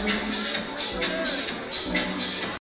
sweet